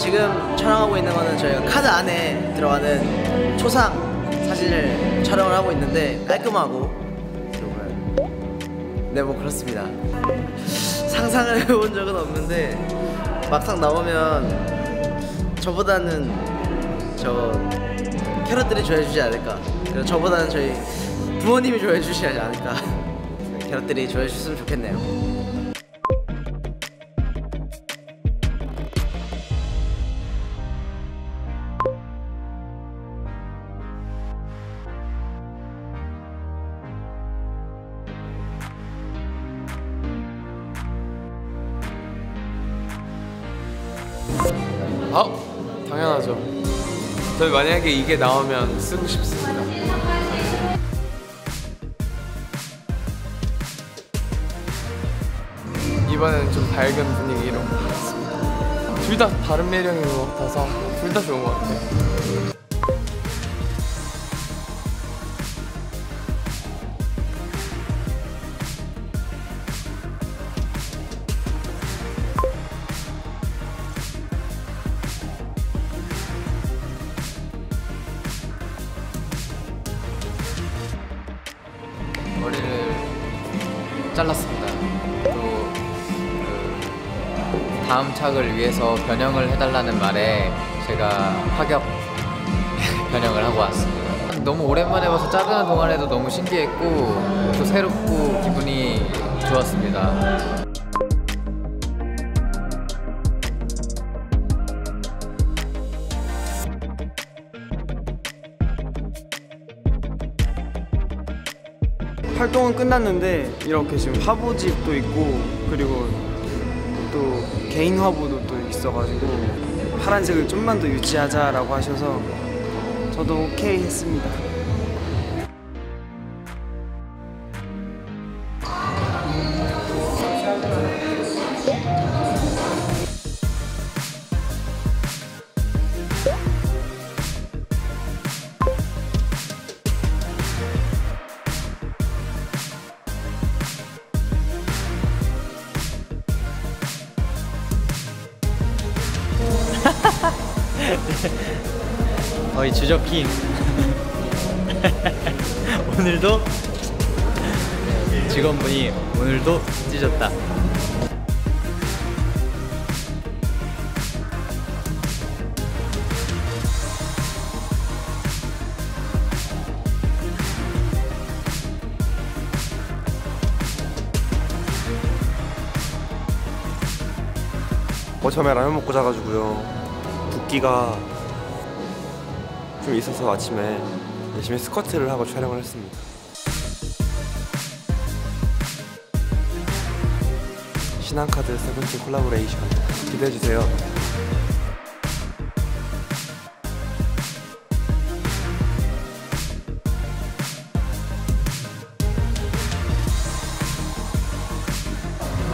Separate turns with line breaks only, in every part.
지금 촬영하고 있는 거는 저희가 카드 안에 들어가는 초상 사진을 촬영을 하고 있는데 깔끔하고 정말 네뭐 그렇습니다. 상상을 해본 적은 없는데 막상 나오면 저보다는 저 캐럿들이 좋아해 주지 않을까. 그리고 저보다는 저희 부모님이 좋아해 주시지 않을까. 캐럿들이 좋아해 주셨으면 좋겠네요
당연하죠. 저희 만약에 이게 나오면 쓰고 싶습니다. 이번에는 좀 밝은 분위기로 둘 다 다른 매력인 것 같아서 둘 다 좋은 것 같아요.
잘랐습니다. 또 그 다음 착을 위해서 변형을 해달라는 말에 제가 파격 변형을 하고 왔습니다. 너무 오랜만에 봐서 자르는 동안에도 너무 신기했고 또 새롭고 기분이 좋았습니다.
활동은 끝났는데 이렇게 지금 화보집도 있고 그리고 또 개인 화보도 또 있어가지고 파란색을 좀만 더 유지하자라고 하셔서 저도 오케이 했습니다.
거의 주저킴 오늘도 직원분이 오늘도 찢었다.
뭐 처음에 라면 먹고 자가지고요 붓기가 좀 있어서 아침에 열심히 스쿼트를 하고 촬영을 했습니다 신한카드 세븐틴 콜라보레이션 기대해주세요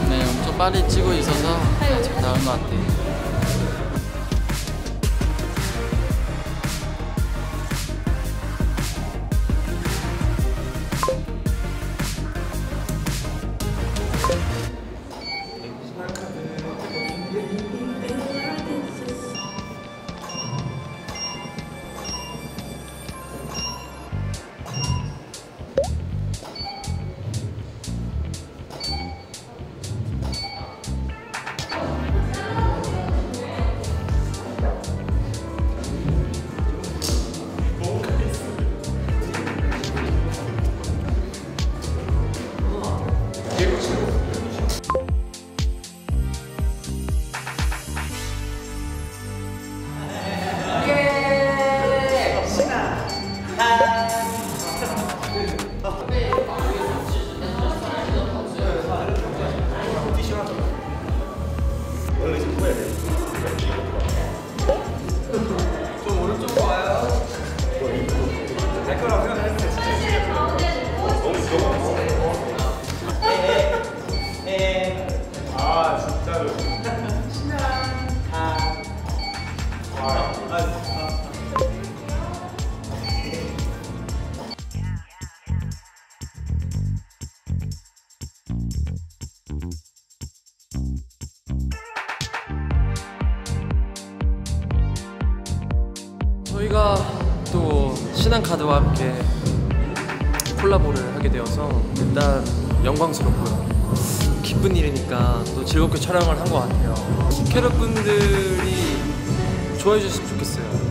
네, 엄청 빨리 찍고 있어서 네, 잘 나온 것 같아요.
저희가 또 신한카드와 함께 콜라보를 하게 되어서 일단 영광스럽고요. 기쁜 일이니까 또 즐겁게 촬영을 한 것 같아요. 캐럿분들이 좋아해 주셨으면 좋겠어요.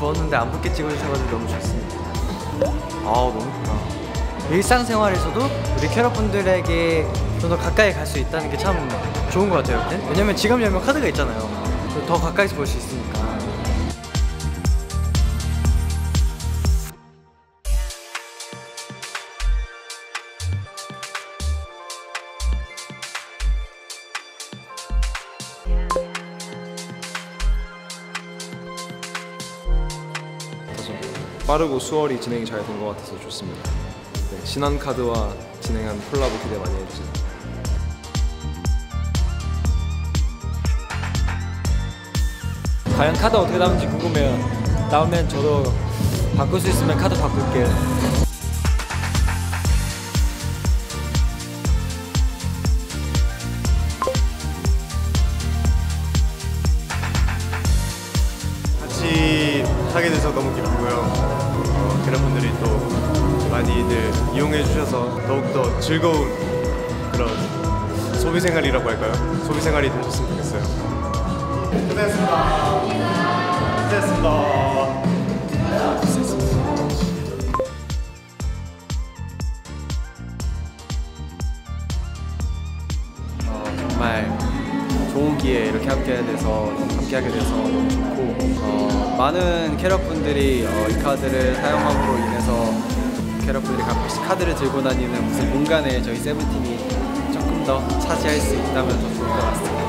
부었는데 안 붓게 찍어주셔가지고 너무 좋습니다. 아 너무 좋다.
일상생활에서도 우리 캐럿분들에게 좀 더 가까이 갈 수 있다는 게 참 좋은 것 같아요. 왜냐면 지갑 열면 카드가 있잖아요. 더 가까이서 볼 수 있으니까.
빠르고 수월히 진행이 잘 된 것 같아서 좋습니다. 네, 신한카드와 진행한 콜라보 기대 많이 해주세요.
과연 카드 어떻게 나오는지 궁금해요. 나오면 저도 바꿀 수 있으면 카드 바꿀게요.
같이 하게 돼서 너무 기쁘고요. 어, 여러분들이 또 많이들 이용해 주셔서 더욱더 즐거운 그런 소비 생활이라고 할까요? 소비 생활이 되셨으면 좋겠어요. 고생했습니다. 고생했습니다.
어, 정말 좋은 기회 이렇게 함께 돼서 함께 하게 돼서 너무 좋고 어, 많은 캐럿분들이 어, 이 카드를 사용함으로 인해서 캐럿분들이 가끔씩 카드를 들고 다니는 무슨 공간에 저희 세븐틴이 조금 더 차지할 수 있다면 더 좋을 것 같습니다.